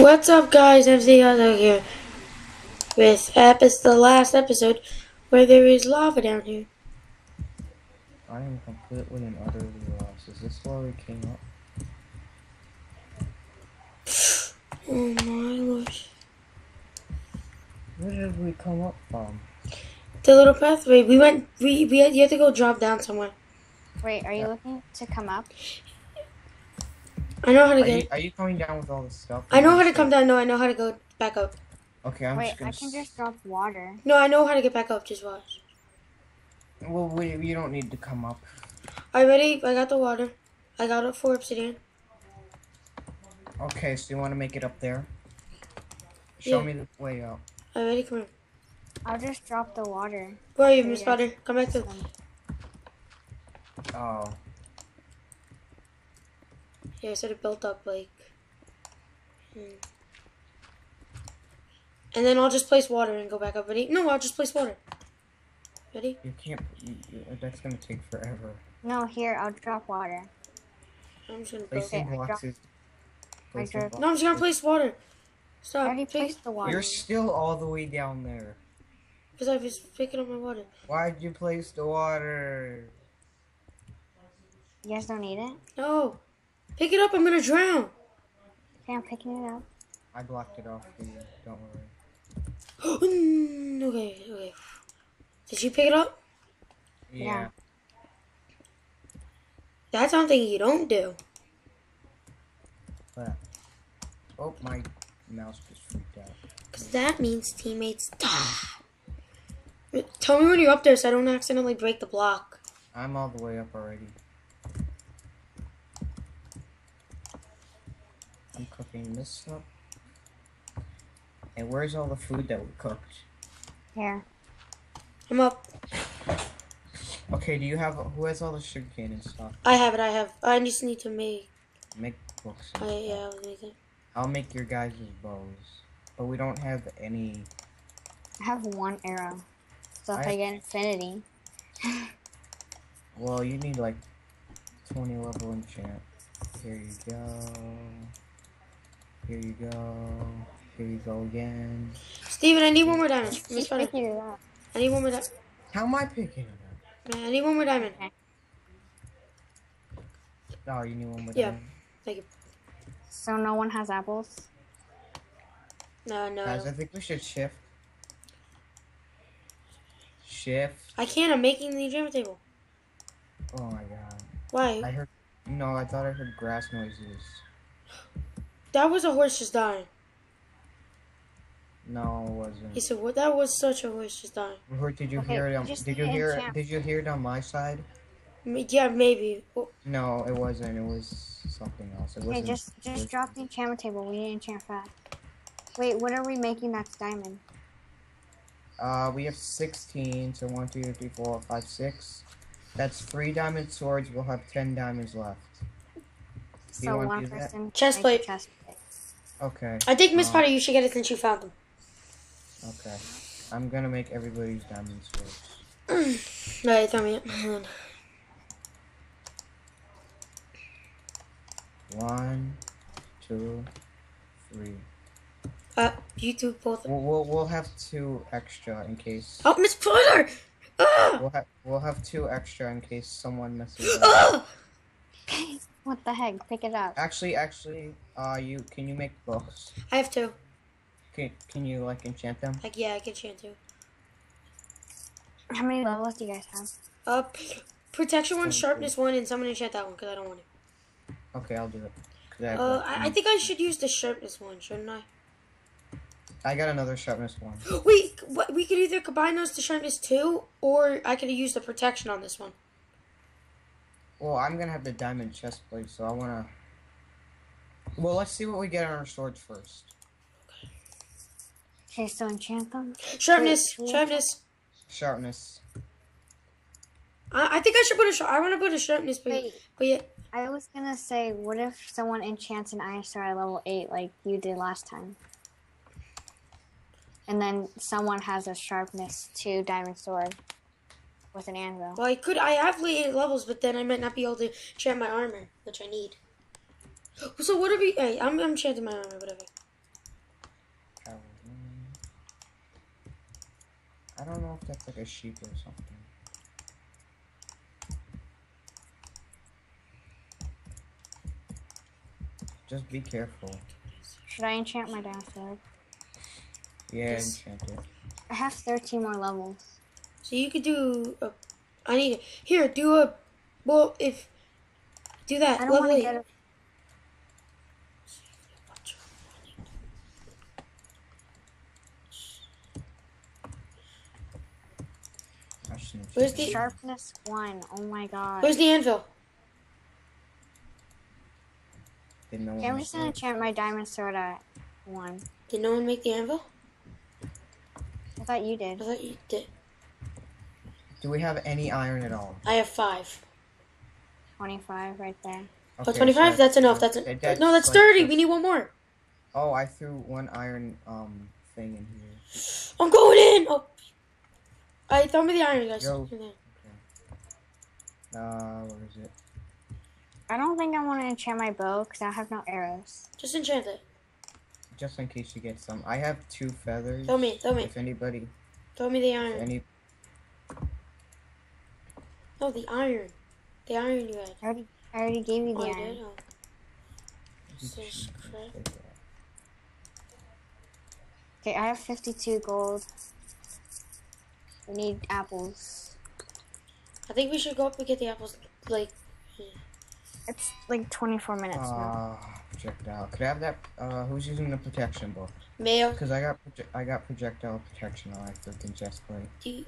What's up, guys? MC Hotdog here with epi- the last episode where there is lava down here. I am completely and utterly lost. Is this where we came up? Oh my lord. Where did we come up from? The little pathway. We went. We we had, you have to go drop down somewhere. Wait, are you looking to come up? I know how to Are you, get. are you coming down with all the stuff? I know how to come down. No, I know how to go back up. Okay, I'm Wait, just gonna. I can just drop water. No, I know how to get back up. Just watch. Well, we, you don't need to come up. I ready? I got the water. I got it for obsidian. Okay, so you want to make it up there? Show Yeah. me the way up. I ready? Come here. I'll just drop the water. Where are you, Miss Potter? Come back to. Oh, Yeah, I said it built up like. hmm. And then I'll just place water and go back up. Ready? No, I'll just place water. Ready? you can't. You, you, that's gonna take forever. No, here, I'll drop water. I'm just gonna build. Placing Okay, blocks is. Placing blocks. No, I'm just gonna place water. I Stop. already Pick, placed the water. You're still all the way down there. because I was picking up my water. Why'd you place the water? You guys don't need it? No. Pick it up. I'm gonna drown. Okay, I'm picking it up. I blocked it off for you. Don't worry. Okay, okay. Did you pick it up? Yeah. Yeah. That's something you don't do. But, oh, my mouse just freaked out. Because that means teammates die. Tell me when you're up there so I don't accidentally break the block. I'm all the way up already. I'm this up. And where's all the food that we cooked? Here. I'm up. Okay, do you have who has all the sugarcane and stuff? I have it. I have. I just need to make. Make books. and I, yeah, I'll make it. I'll make your guys' bows, but we don't have any. I have one arrow. So if I- I, get infinity. Well, you need like 20 level enchant. Here you go. Here you go. Here you go again. Steven, I need one more diamond. Miss Keep Potter, picking it up. I need one more diamond. How am I picking it Man, I need one more diamond. Oh, you need one more Yeah. diamond? Thank you. So no one has apples? No, no. Guys, I think we should shift. Shift. I can't. I'm making the enchantment table. Oh my god. Why? I heard. No, I thought I heard grass noises. That was a horse just dying. No, it wasn't. He said, "What? That was such a horse just dying." Or did you Okay, hear it? On, did you hear? enchant. Did you hear it on my side? Yeah, maybe. No, it wasn't. It was something else. It Okay, wasn't. just just drop the enchantment table. We need to enchant fast. Wait, what are we making that's diamond? Uh, we have 16, so 1, 2, 3, 4, 5, 6. That's 3 diamond swords, we'll have 10 diamonds left. you So wanna one do that? person Chest plate. chest plate. Okay, I think Miss Oh. Potter, you should get it since you found them. okay. I'm gonna make everybody's diamond swords. No, tell me. Hold on. One, two, three. Uh, you two both. We'll, we'll, we'll have 2 extra in case. Oh, Miss Potter! Ah! We'll, ha- we'll have 2 extra in case someone messes up. Ah! What the heck? Pick it up. Actually, actually, uh, you, can you make books? I have two. Can, can you, like, enchant them? Like, yeah, I can chant two. How many levels do you guys have? Uh, protection one, sharpness one, and someone enchant that one because I don't want it. Okay, I'll do it. 'Cause I, Uh, like, I, I think I should use the sharpness one, shouldn't I? I got another sharpness one. Wait, what, we could either combine those to sharpness two, or I could use the protection on this one. Well, I'm gonna have the diamond chest plate, so I wanna. Well, let's see what we get on our swords first. Okay, so enchant them. Sharpness, Wait, wait. sharpness. Sharpness. I, I think I should put a sharp. I want to put a sharpness, but, Wait, but yeah, I was gonna say, what if someone enchants an iron sword at level 8 like you did last time? And then someone has a sharpness 2 diamond sword with an anvil. Well, I could. I have eight levels, but then I might not be able to enchant my armor, which I need. So what are we? Hey, I'm, I'm enchanting my armor, whatever. I don't know if that's like a sheep or something. Just be careful. Should I enchant my downstairs? Yeah, yes. enchant it. I have 13 more levels. So you could do a. I need it. Here, do a. Well, if. Do that. I don't level want eight. get a I Where's the- sharpness one. Oh my god. Where's the anvil? Didn't know Okay, I'm just gonna it enchant my diamond sword at one. Did no one make the anvil? I thought you did. I thought you did. Do we have any iron at all? I have five. 25 right there. Oh, 25? so That's enough. That's, that- a, no, that's like 30. just- We need one more. Oh, I threw one iron um thing in here. I'm going in. Oh. I throw me the iron, guys. Yo. In there. Uh, where is it? I don't think I want to enchant my bow because I have no arrows. Just enchant it. Just in case you get some. I have two feathers. Throw me. Throw me. If anybody, Throw me the if iron. any, No, the iron. The iron you had. I already, I already gave you the Oh, iron. did? Oh. So crap. Okay, I have 52 gold. We need apples. I think we should go up and get the apples. Like, It's like 24 minutes now. Ah, projectile. Could I have that? Uh, who's using the protection book? mayo. Because I got proje- I got projectile protection on my freaking chest plate. You,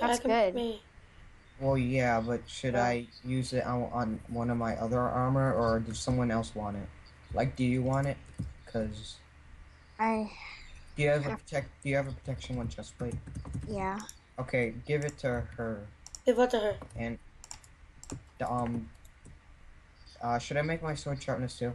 That's I can- good. may- Well, yeah, but should I use it on, on one of my other armor, or does someone else want it? Like, do you want it? Cause I, do you have a protect? Do you have a protection one chest plate? yeah. Okay, give it to her. Give it to her? And the, um, uh, should I make my sword sharpness too?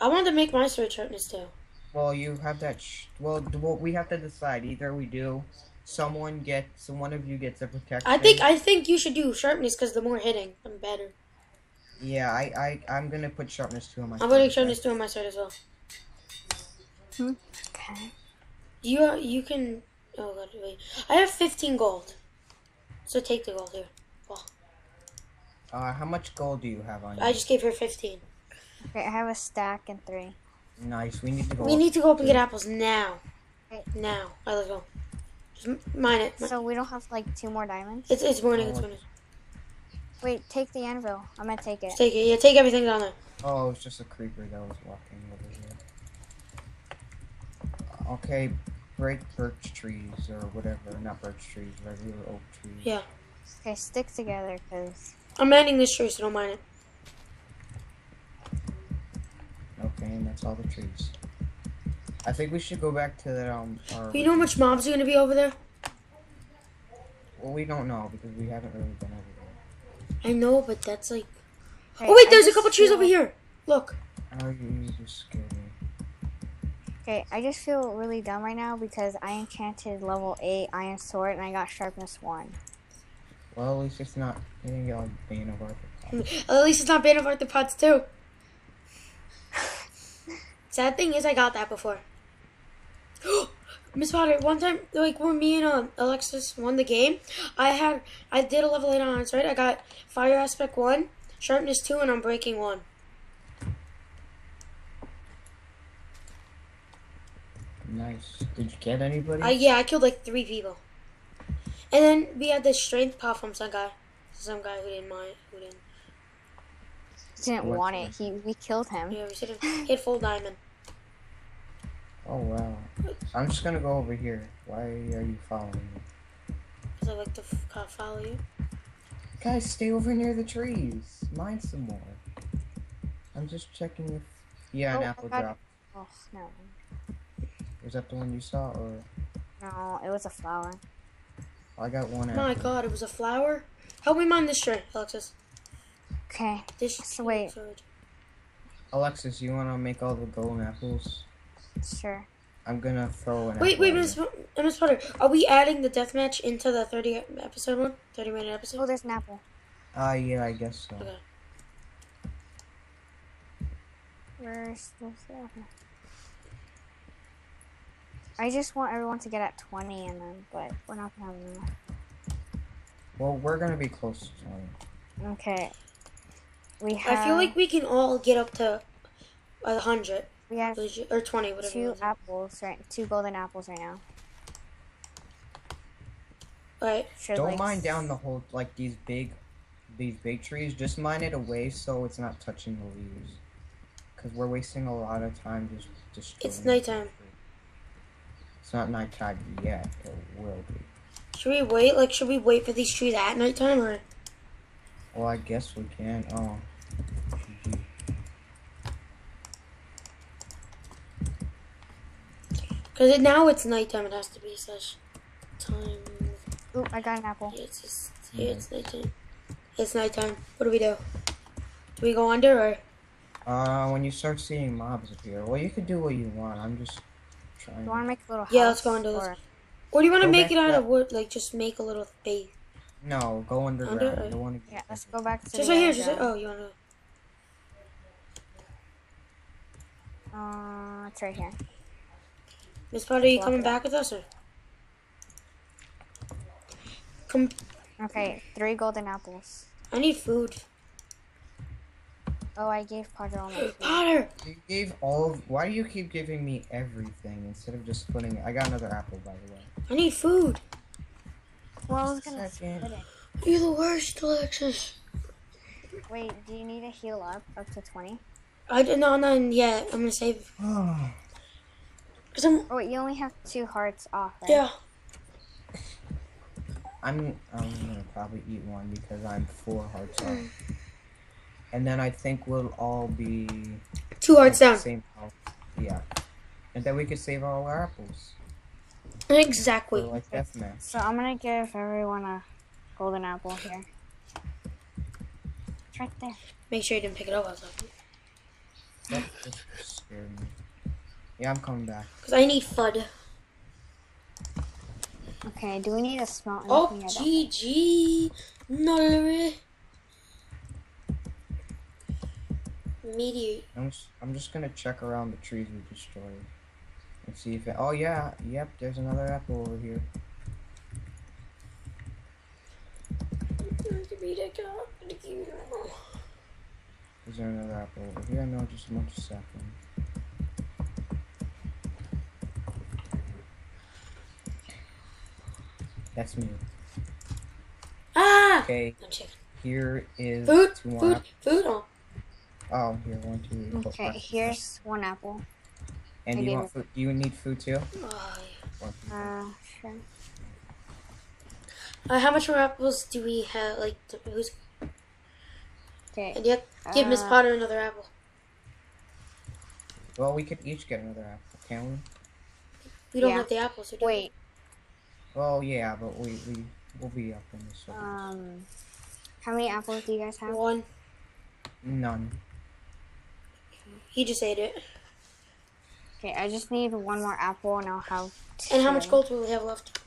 I wanted to make my sword sharpness too. Well, you have that. Sh- well, well, we have to decide. Either we do, someone gets, one of you gets a protection. I think I think you should do sharpness because the more hitting, I'm better. Yeah, I, I, I'm gonna put sharpness two on my. I'm putting sword, sharpness two on my sword as well. Okay. You you can. Oh god, wait. I have 15 gold. So take the gold here. Uh, how much gold do you have on you? I just gave her 15. Okay, I have a stack and three. Nice. We need to go. We up. need to go up and get apples now. Right. Now. Alright, let's go. Just m- mine it. So we don't have like two more diamonds? It's it's morning. It's Oh. morning. Wait, take the anvil. I'm gonna take it. Take it. Yeah, take everything down there. Oh, it's just a creeper that was walking over here. Okay, break birch trees or whatever. Not birch trees, regular oak trees. Yeah. Okay, stick together because I'm ending this tree, so don't mind it. Okay, and that's all the trees. I think we should go back to that. Um. Our You know how much mobs are gonna be over there? Well, we don't know because we haven't really been over there. I know, but that's like. Hey, Oh wait, I there's a just couple trees feel- over here. Look. Oh, you just scared me. Okay, I just feel really dumb right now because I enchanted level 8 iron sword and I got sharpness 1. Well, at least it's not. You didn't get like Bane of Arthur. At least it's not Bane of Arthropods too. Sad thing is, I got that before. Miss Potter, one time, like when me and um, Alexis won the game, I had I did a level eight on it, right? I got fire aspect one, sharpness two, and I'm breaking one. Nice. Did you get anybody? I yeah, I killed like three people. And then we had the strength pop from some guy, some guy who didn't mind, who didn't. He didn't want it. He we killed him. Yeah, we should have hit full diamond. Oh wow. I'm just gonna go over here. Why are you following me? Cause I like to f- follow you. Guys, stay over near the trees. Mine some more. I'm just checking if. Yeah, an Oh, I apple got- drop. Oh no, Was that the one you saw, or no, it was a flower. I got one My. God, it was a flower. Help me mine this tree, Alexis. Okay, This So wait. sword. Alexis, you wanna make all the golden apples? sure. I'm gonna throw an. Wait, apple wait, at Miss Miss Potter, are we adding the deathmatch into the 30 episode one? 30 minute episode. Oh, there's an apple. Ah, yeah, I guess so. Okay. Where's this apple? I just want everyone to get at 20 and then, but we're not gonna have enough. Well, we're gonna be close to 20. Okay. We have. I feel like we can all get up to a hundred we have or twenty, whatever. two is. apples right, two golden apples right now. Right. Should, Don't like, mine down the whole like these big, these big trees. Just mine it away so it's not touching the leaves. Cause we're wasting a lot of time just destroying. It's nighttime. It's not nighttime yet. It will be. Should we wait? Like, should we wait for these trees at nighttime or? Well, I guess we can. Oh. GG. Because now it's nighttime. It has to be such time. Ooh, I got an apple. Yeah, it's just yeah, it's nighttime. It's nighttime. What do we do? Do we go under or? Uh, when you start seeing mobs appear, well, you could do what you want. I'm just trying. You want to make a little house? Yeah, let's go into this. or- Or do you want to make it out that- of wood? Like, just make a little base. No, go underground. Under- I don't want to. Yeah, let's go back to Just the right here. Just right, oh, you want to? Uh, it's right here. Miss Potter, are you coming back with us or? Come. Okay, three golden apples. I need food. Oh, I gave Potter all my food. Potter. You gave all. Of, why do you keep giving me everything instead of just splitting it? I got another apple, by the way. I need food. Well, I was gonna Second. split it. You're the worst, Alexis. Wait, do you need to heal up up to 20? I did not none yet. I'm gonna save. Cause I'm. Oh, wait, you only have two hearts off, right? Yeah. I'm. I'm gonna probably eat one because I'm four hearts off. And then I think we'll all be Two hearts at down. Same health. Yeah. And then we could save all our apples. Exactly. We're like deathmatch. So I'm gonna give everyone a golden apple here. It's right there. Make sure you didn't pick it up. I was like, That just scared me. Yeah, I'm coming back. Cause I need FUD. Okay, do we need to smelt Oh, anything? I GG. No. Meteor. I'm just, I'm just gonna check around the trees we destroyed and see if it. Oh yeah, yep. There's another apple over here. Is there another apple over here? No, just a bunch of saplings. That's me. Ah! Okay, I'm checking. here is Food, two more food, apples. food. Oh, Oh, here, one, two, three, four, Okay, five. here's one apple. And I you want food? Do you need food too? oh, Or- Uh, sure. Uh, how much more apples do we have? Like, th- who's? Okay. And yet, give Miss Uh, Potter another apple. Well, we could each get another apple, can we? We don't yeah. have the apples. So do we? Wait, Well, yeah, but we we will be up in this. one. um, how many apples do you guys have? One. None. He just ate it. Okay, I just need one more apple and I'll have two. And how much gold do we have left?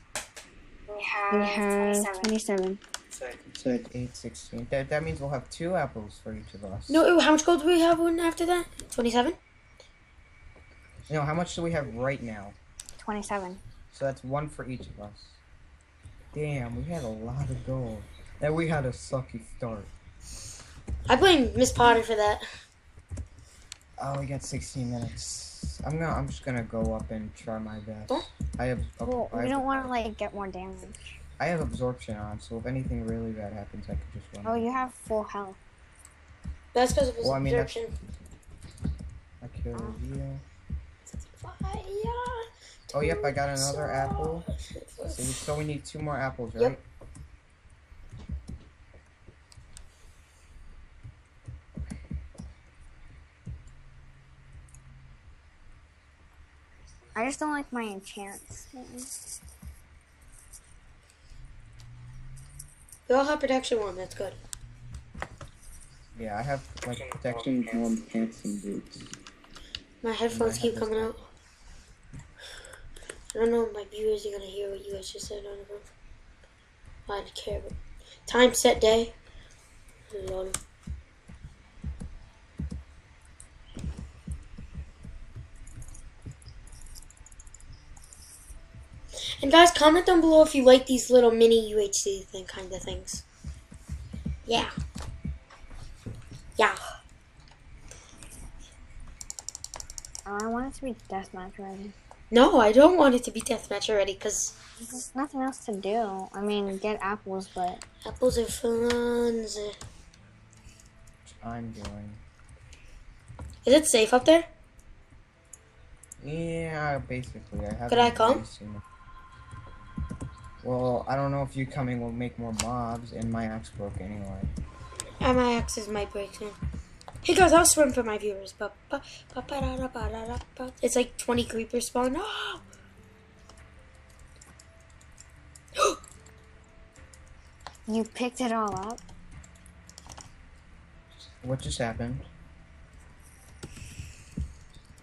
We have 27. 27. So it's 8, 16. That, that means we'll have two apples for each of us. No, how much gold do we have one after that? Twenty-seven. No, how much do we have right now? 27. So that's one for each of us. Damn, we had a lot of gold. And we had a sucky start. I blame Miss Potter for that. Oh, we got 16 minutes. I'm gonna. I'm just gonna go up and try my best. Oh. I have. Well, I we have, don't want to, like, get more damage. I have absorption on, so if anything really bad happens, I could just run. Oh, you have full health. That's because of his Well, I mean, absorption. I killed oh. you. Fire. Oh, yep, I got another apple. So, so we need two more apples, right? Yep. I just don't like my enchants. We all have protection one. That's good. Yeah, I have like protection helm, pants, and boots. My headphones I keep have coming out. I don't know if my viewers are gonna hear what you guys just said. I don't know. I don't care. But time set day. Lol. And guys, comment down below if you like these little mini UHC thing kind of things. Yeah. Yeah. I want it to be deathmatch ready. No, I don't want it to be deathmatch already because There's nothing else to do. I mean, get apples, but apples are fun. I'm doing. Is it safe up there? Yeah, basically. I haven't Could I come? really seen it. Well, I don't know if you coming will make more mobs, and my axe broke anyway. And my axes might break soon. Hey guys, I'll swim for my viewers. It's like 20 creepers spawn. Oh! you picked it all up. What just happened?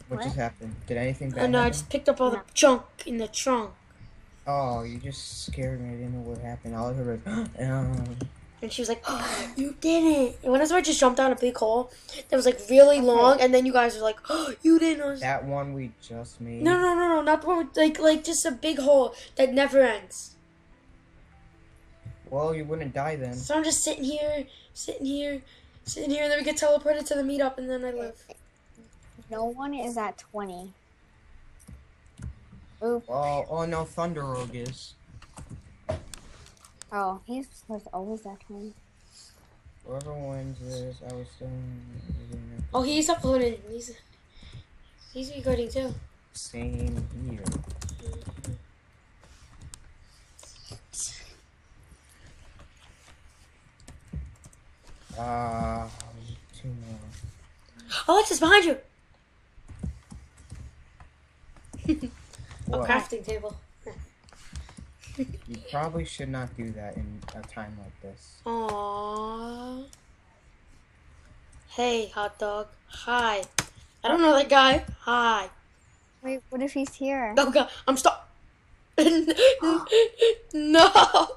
What, What? just happened? Did anything bad Oh no, I just picked up all the junk in the trunk. Oh, you just scared me. I didn't know what happened. All I heard was, um, And she was like, oh, you didn't. And whenever I just jumped down a big hole that was like really long, and then you guys were like, oh, you didn't. Was- that one we just made. No, no, no, no, not the one with, like, like just a big hole that never ends. Well, you wouldn't die then. So I'm just sitting here, sitting here, sitting here, and then we get teleported to the meetup, and then I live. No one is at 20. Oop. Oh, oh no, Thunder Rogue is. Oh, he's was always at 20. Whoever wins this, I was still. Oh, he's uploaded. He's he's recording too. Same here. Ah, two more. Alexis, behind you. a crafting table. You probably should not do that in a time like this. Aww. Hey, hot dog. Hi. I don't know that guy. Hi. Wait, what if he's here? Oh god, I'm stuck. no, no,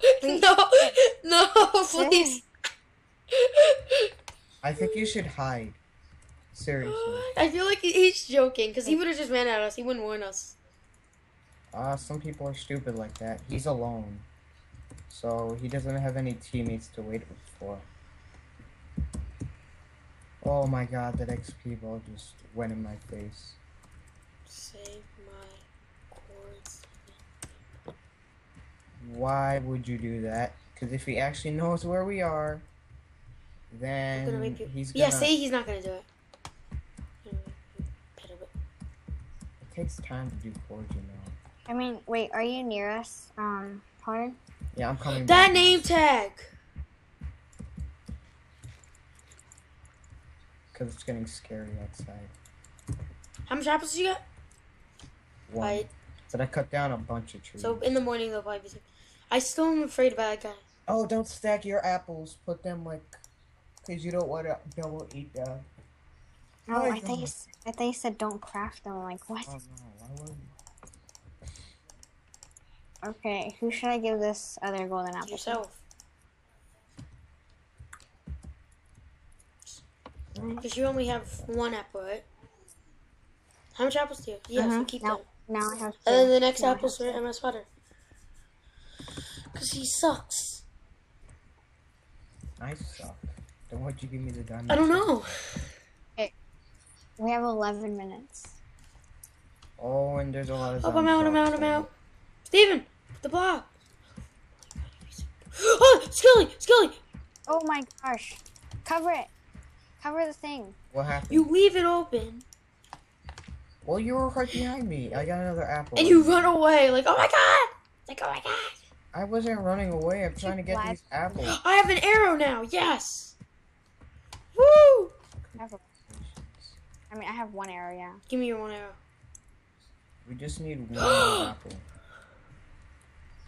no, please. I think you should hide. Seriously. I feel like he's joking because he would have just ran at us. He wouldn't warn us. Ah, some people are stupid like that. He's alone. So he doesn't have any teammates to wait for. Oh my god, that XP ball just went in my face. Save my coords. Why would you do that? Because if he actually knows where we are, gonna then you. he's gonna. Yeah, say he's not gonna do it. It takes time to do coords, you know. I mean, wait, are you near us? Um, Potter? Yeah, I'm coming. That back. name tag. Because it's getting scary outside. How much apples did you get? One. I, But I cut down a bunch of trees. so in the morning they'll probably be. I still am afraid of that guy. Oh, don't stack your apples. Put them like, cause you don't want to double eat them. Oh, my I thought, you, God. thought you said don't craft them. Like, what? Oh no, why would you? Okay, who should I give this other golden apple to? Yourself. Because you only have one apple, right? How much apples do you have? Yes, you Mhm. keep now, them. now I have two. And then the next Now I apple's for have two. MS Potter. Because he sucks. I suck. Then why'd you give me the diamond? I don't sword? know. We have 11 minutes. Oh, and there's a lot of. Oh, I'm out, I'm out, I'm out. Steven! The block! Oh, Skilly! Skilly! Oh my gosh. Cover it. Cover the thing. What happened? You leave it open. Well, you were right behind me. I got another apple. And you run away like, oh my god! Like, oh my god! I wasn't running away. I'm trying to get glad- these apples. I have an arrow now, yes! Woo! I, have mean, I have one arrow, yeah. Give me your one arrow. We just need one apple.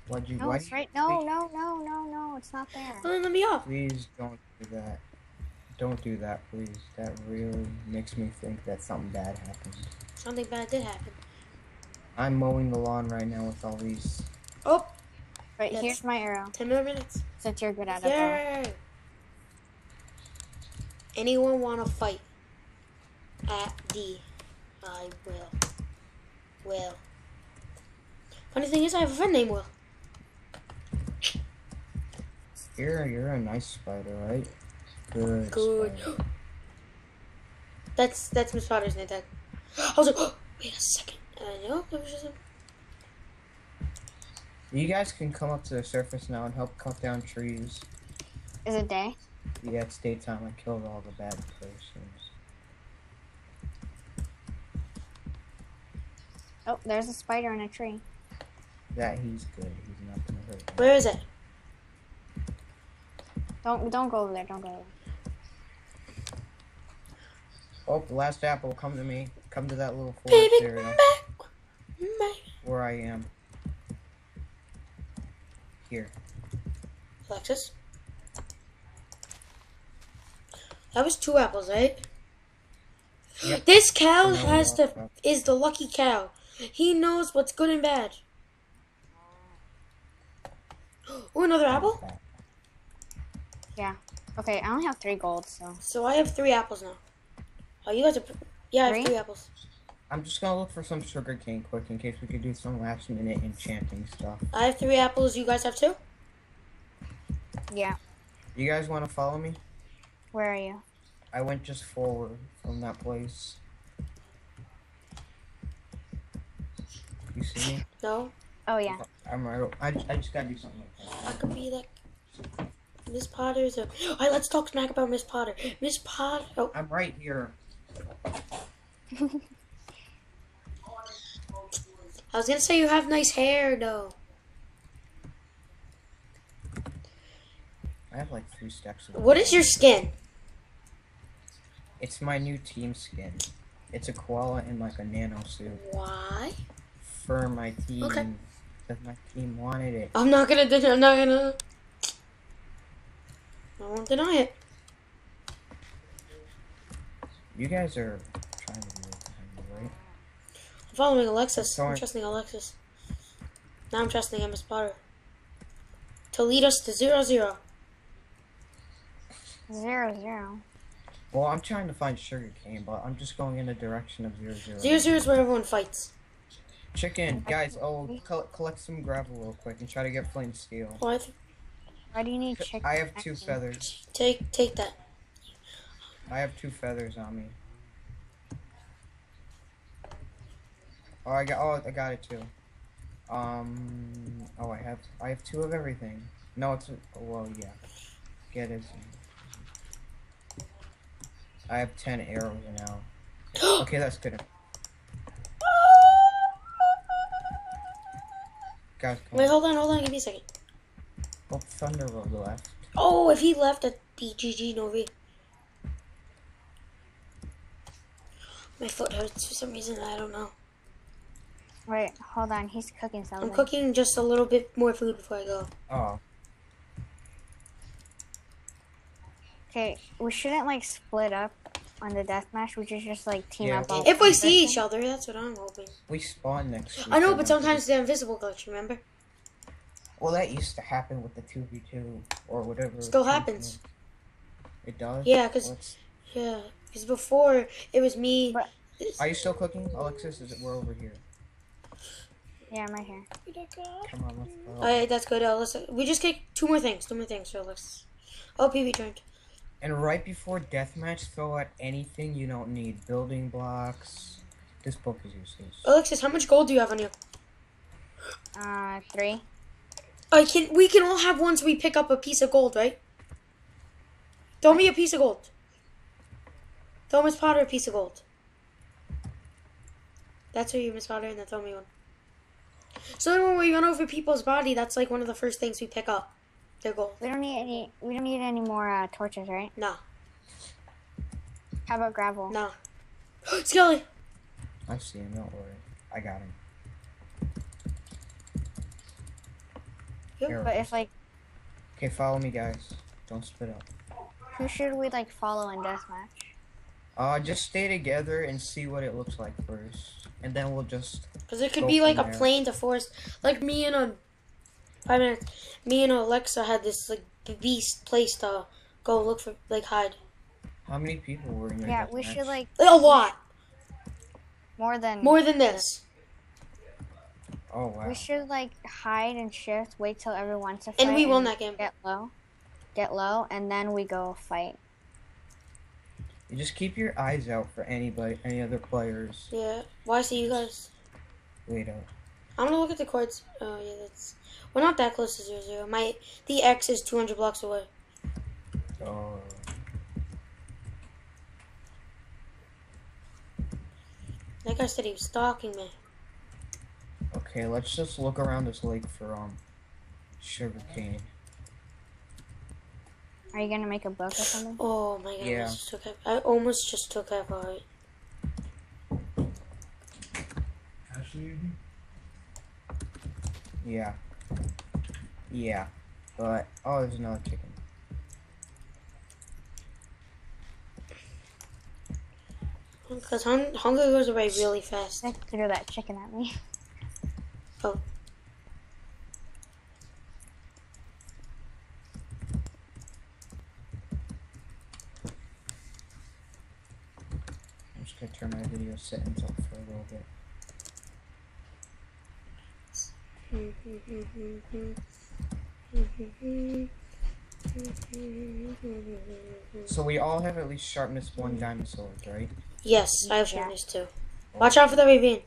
Why'd you? No, why it's you right. No, think- no, no, no, no. It's not there. Well, then let me off. Please don't do that. Don't do that, please. That really makes me think that something bad happened. Something bad did happen. I'm mowing the lawn right now with all these. Oh, Right, That's- here's my arrow. 10 more minutes. Since you're good at it, though. Anyone want to fight? At D. I will. Will. Funny thing is, I have a friend named Will. You're you're a nice spider, right? Good. Good. spider. That's that's Miss Potter's name tag. I was like, oh, wait a second. I know it was just a You guys can come up to the surface now and help cut down trees. Is it day? Yeah, it's daytime. I killed all the bad persons. Oh, there's a spider in a tree. That he's good. He's not gonna hurt. me. Where is it? Don't don't go over there. Don't go over. there. Oh, the last apple. Come to me. Come to that little forest Baby, area back. back. where I am. Here. Alexis. That was two apples, right? Yep. This cow No, has no, the no. is the lucky cow. He knows what's good and bad. Oh, another apple. Okay, I only have three gold, so So I have three apples now. Oh, you guys are. Yeah, I have Three? three apples. I'm just gonna look for some sugar cane quick in case we could do some last minute enchanting stuff. I have three apples. You guys have two. yeah. You guys want to follow me? Where are you? I went just forward from that place. You see me? No, Oh yeah. I'm right. I, I just gotta do something like that. I could be like Miss Potter's. A... All right, let's talk smack about Miss Potter. Miss Potter. Oh, I'm right here. I was gonna say you have nice hair, though. I have like three stacks of. What is your skin? It's my new team skin. It's a koala in like a nano suit Why? for my team. Okay. Because my team wanted it. I'm not gonna. I'm not gonna. I won't deny it. You guys are trying to do it right? I'm following Alexis. I'm trusting Alexis. Now I'm trusting Miss Potter. To lead us to zero zero. Zero zero. Well, I'm trying to find sugar cane, but I'm just going in the direction of zero zero. Zero zero is where everyone fights. Chicken, guys. Oh, collect some gravel real quick and try to get flame steel. Oh, I th- Why do you need chicken? I have two feathers. take take that. I have two feathers on me. Oh, I got. Oh, I got it too. Um. Oh, I have. I have two of everything. No, it's. Well, yeah. Get it. I have ten arrows now. Okay, that's good. Guys, come Wait, on. hold on, hold on. Give me a second. Oh, Thunder Road left. Oh, if he left at BGG Novi. My foot hurts for some reason. I don't know. Wait, hold on. He's cooking something. I'm cooking just a little bit more food before I go. Oh, Okay, we shouldn't like split up on the deathmatch. We should just like team Yeah, up. well- If we see each other, that's what I'm hoping. we spawn next. to I know, but sometimes the invisible glitch. Remember? Well, that used to happen with the two v two or whatever. Still happens. It does. Yeah, 'cause- Well, it's- Yeah, because before it was me. But- Are you still cooking, Alexis? Is it? We're over here. Yeah, I'm right here. Come on, let's go. Alright, that's good. Uh, let's, we just get two more things. Two more things for Alex. Oh, PB turned. And right before deathmatch, throw out anything you don't need. Building blocks. This book is useless. Alexis, how much gold do you have on you? Uh, three. I can. We can all have once we pick up a piece of gold, right? Throw me a piece of gold. Throw Miss Potter a piece of gold. That's who you, Miss Potter, and then throw me one. So then when we run over people's body, that's like one of the first things we pick up. Their gold. We don't need any. We don't need any more uh, torches, right? No, How about gravel? no. Skelly! I see him. Don't worry. I got him. Here. But if like, Okay, follow me, guys. Don't split up. who should we like follow in deathmatch? Uh, just stay together and see what it looks like first, and then we'll just. Because it could be like a plane to forest. Like me and a. Five minutes. Me and Alexa had this like beast place to go look for, like hide. How many people were in your Yeah, we deathmatch? should like A lot. more than More than this. Oh wow. We should like hide and shift, wait till everyone's wants to. And we will not game. Get low, get low, and then we go fight. You just keep your eyes out for anybody, any other players. Yeah. Why see you guys? Wait up. I'm gonna look at the courts. Oh yeah, that's. We're not that close to zero zero. My the X is 200 blocks away. Oh. That guy said he was stalking me. Okay, let's just look around this lake for um sugar cane. Are you gonna make a book or something? Oh my god! I Yeah. almost just took F- I almost just took F alright. Yeah. Yeah. But oh, there's another chicken. Because hung- hunger goes away really fast. I threw that chicken at me. Oh. I'm just gonna turn my video settings off for a little bit. So we all have at least sharpness one mm. diamond sword, right? yes, I have Yeah. sharpness too. Oh. Watch out for the ravine.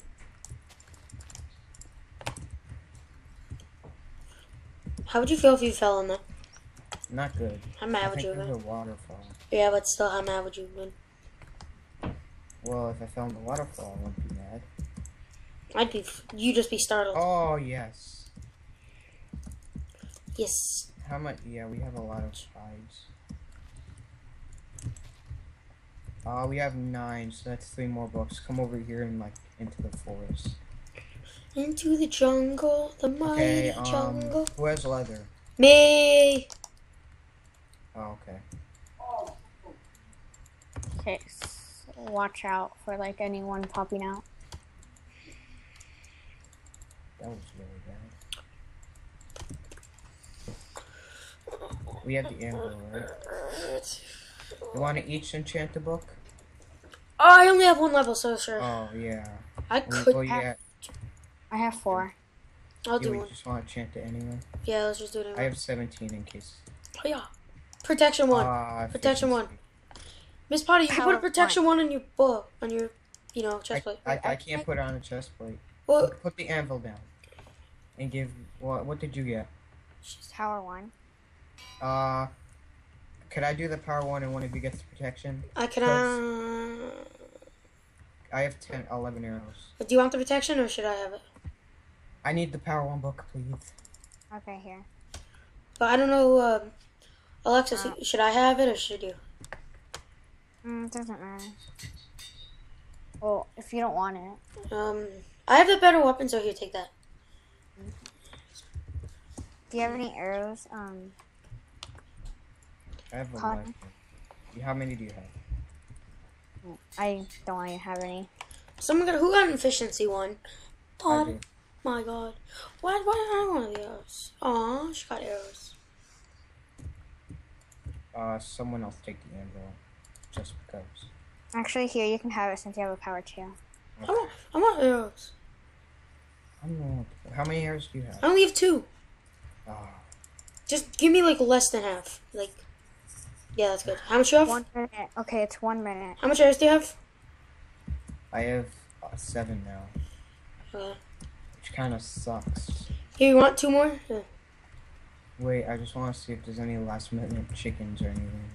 How would you feel if you fell in there? Not good. How I mad would think you have there's a waterfall. Yeah, but still, how mad would you have been? Well, if I fell in the waterfall, I wouldn't be mad. I'd be. You'd just be startled. Oh yes. Yes. How much? Yeah, we have a lot of tribes. Uh, we have nine, so that's three more books. Come over here and like into the forest. Into the jungle, the mighty Okay. Um, jungle. who has leather? Me. Oh, okay. Okay, s- watch out for like anyone popping out. That was really bad. We have the anvil, right? You want to each enchant the book? Oh, I only have one level, so sure. Oh yeah. I We- could. well, yeah. I have four. I'll You do we one. just want to chant it anyway. Yeah, let's just do it. I have 17 in case. Oh, yeah. Protection one. Ah, Protection one. efficiency. Miss Potty, you can put a Power protection one on your book, on your, you know, chest plate. I, I can't put it on a chest plate. Well, Put, put the anvil down. And give. What, what did you get? Power one. Uh. Could I do the power one and one of you gets the protection? I can. Uh, I have 10, 11 arrows. do you want the protection or should I have it? I need the power one book, please. Okay, here. But I don't know. Um, Alexis, Uh. should I have it or should you? Mm, it doesn't matter. Well, if you don't want it. Um, I have the better weapon, so here, take that. Do you have any arrows? Um, I have a Connor? How many do you have? I don't even have any. Someone got who got an efficiency one? I do. My God. Why? Why did I want one of the arrows? Aw, she got arrows. Uh, someone else take the anvil. Just because. Actually, here you can have it since you have a power two. I want. I want arrows. I don't. How many arrows do you have? I only have two. Ah, Just give me like less than half. Like, yeah, that's good. How much do you have? One minute. Okay, it's one minute. How much arrows do you have? I have uh, seven now, Uh, which kind of sucks. here, you want two more? Yeah. Wait, I just want to see if there's any last minute chickens or anything.